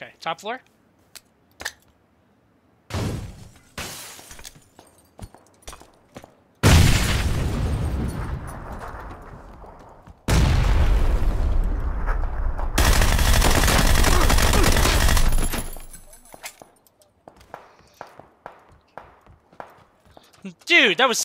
Okay, top floor. Dude, that was